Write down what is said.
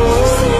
oh.